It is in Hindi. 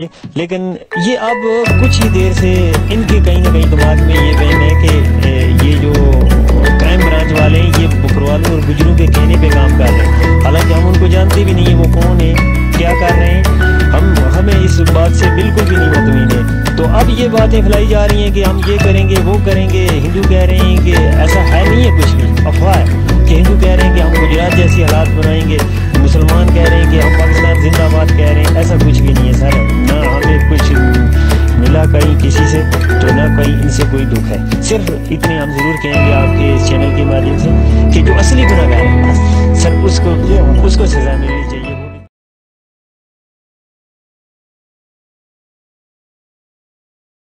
लेकिन ये अब कुछ ही देर से इनके कहीं ना कहीं दिमाग में ये वहम है कि ये जो क्राइम ब्रांच वाले हैं, ये बुकरवालों और गुजरों के कहने पे काम कर रहे हैं। हालाँकि हम उनको जानते भी नहीं है, वो कौन है, क्या कर रहे हैं। हम, हमें इस बात से बिल्कुल भी नहीं मतमीन है। तो अब ये बातें फैलाई जा रही हैं कि हम ये करेंगे, वो करेंगे, हिंदू कह रहे हैं कि ऐसा है नहीं है कुछ भी। अफवाह है कि हिंदू कह रहे हैं कि हम गुजरात जैसी हालात बनाएँगे, मुसलमान कह रहे हैं कि हम पाकिस्तान जिंदाबाद कह रहे हैं, ऐसा कुछ भी नहीं है, सर। मिला कहीं किसी से तो ना कहीं इनसे कोई दुख है। सिर्फ़ इतने हम ज़रूर कहेंगे आपके इस चैनल के माध्यम से कि जो असली गुनागार है, सर, उसको उसको सजा मिलनी चाहिए।